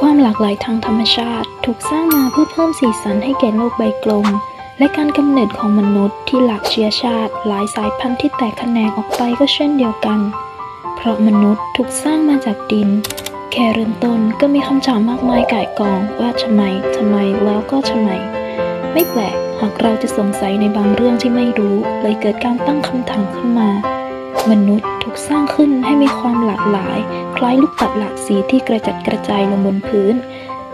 ความหลากหลายทางธรรมชาติถูกสร้างมาเพื่อเพิ่มสีสันให้แก่โลกใบกลม และการกำเนิดของมนุษย์ที่หลากเชื้อชาติ หลายสายพันธุ์ที่แตกแขนงออกไปก็เช่นเดียวกัน เพราะมนุษย์ถูกสร้างมาจากดิน แค่เริ่มต้นก็มีคำถามมากมายก่ายกอง ว่าทำไมทำไมแล้วก็ทำไม ไม่แปลกหากเราจะสงสัยในบางเรื่องที่ไม่รู้ เลยเกิดการตั้งคำถามขึ้นมา มนุษย์ถูกสร้างขึ้นให้มีความหลากหลาย คล้ายลูกปัดหลากสีที่กระจัดกระจายลงบนพื้น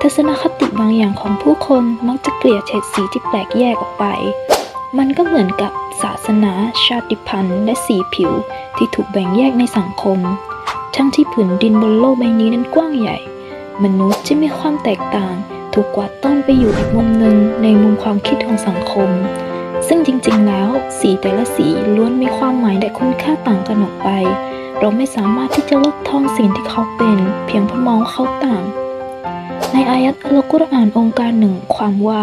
ทัศนคติบางอย่างของผู้คนมักจะเกลี่ยเฉดสีที่แปลกแยกออกไป มันก็เหมือนกับศาสนา ชาติพันธุ์และสีผิว ที่ถูกแบ่งแยกในสังคม ทั้งที่ผืนดินบนโลกใบนี้นั้นกว้างใหญ่ มนุษย์จะมีความแตกต่าง ถูกกวาดต้อนไปอยู่อีกมุมหนึ่งในมุมความคิดของสังคม ซึ่งจริงๆ แล้ว สีแต่ละสีล้วนมีความหมายและคุณค่าต่างกันออกไป เราไม่สามารถที่จะลดทอนสิ่งที่เขาเป็น เพียงเพราะมองเขาต่าง ในอายัดอัลกุรอานองค์การหนึ่งความว่า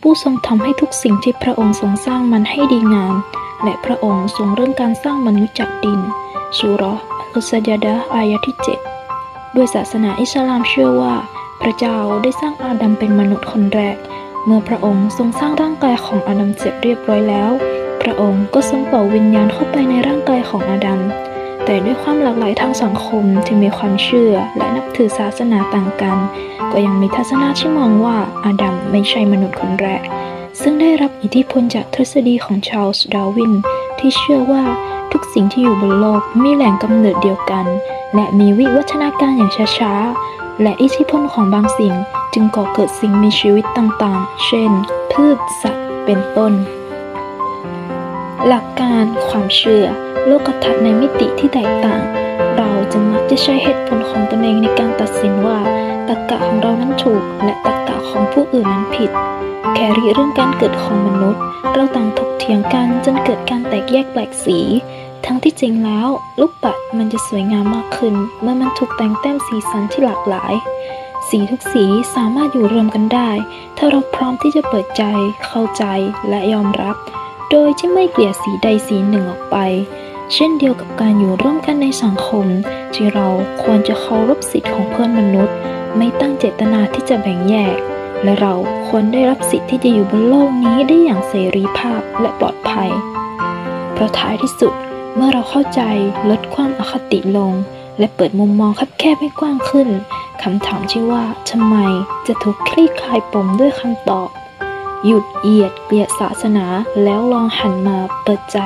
ผู้ทรงทำให้ทุกสิ่งที่พระองค์ทรงสร้างมันให้ดีงาม และพระองค์ทรงเริ่มการสร้างมนุษย์จากดินสุราะห์อัลซะจดะอายะที่7ด้วยศาสนาอิสลามเชื่อว่า พระเจ้าได้สร้างอาดัมเป็นมนุษย์คนแรก เมื่อพระองค์ทรงสร้างร่างกายของอาดัมเสร็จเรียบร้อยแล้ว พระองค์ก็ทรงเป่าวิญญาณเข้าไปในร่างกายของอาดัม แต่ด้วยความหลากหลายทางสังคมที่มีความเชื่อและนับถือศาสนาต่างกัน ก็ยังมีทัศนะที่มองว่าอาดัมไม่ใช่มนุษย์คนแรก ซึ่งได้รับอิทธิพลจากทฤษฎีของชาร์ลส์ดาร์วินที่เชื่อว่าทุกสิ่งที่อยู่บนโลกมีแหล่งกำเนิดเดียวกัน และมีวิวัฒนาการอย่างช้าๆ และอิทธิพลของบางสิ่งจึงก่อเกิดสิ่งมีชีวิตต่างๆ เช่น พืชสัตว์ เป็นต้น หลักการความเชื่อ โลกทัศน์ในมิติที่แตกต่าง เราจะมักจะใช้เหตุผลของตนเองในการตัดสินว่าตรรกะของเรานั้นถูก และตรรกะของผู้อื่นนั้นผิด แคริเรื่องการเกิดของมนุษย์ เราต่างถกเถียงกันจนเกิดการแตกแยกแปลกสี ทั้งที่จริงแล้ว ลูกปัดมันจะสวยงามมากขึ้น เมื่อมันถูกแต่งแต้มสีสันที่หลากหลาย สีทุกสีสามารถอยู่รวมกันได้ ถ้าเราพร้อมที่จะเปิดใจ เข้าใจและยอมรับ โดยที่ไม่เกลียดสีใดสีหนึ่งออกไป เช่นเดียวกับการอยู่ร่วมกันในสังคม ที่เราควรจะเคารพสิทธิ์ของเพื่อนมนุษย์ ไม่ตั้งเจตนาที่จะแบ่งแยก และเราควรได้รับสิทธิ์ที่จะอยู่บนโลกนี้ได้อย่างเสรีภาพและปลอดภัยเพราะท้ายที่สุด เมื่อเราเข้าใจลดความอคติลง และเปิดมุมมองคับแคบให้กว้างขึ้นคำถามที่ว่าทำไมจะถูกคลี่คลายปมด้วยคำตอบ หยุดเอียดเกลียดศาสนาแล้วลองหันมาเปิดใจ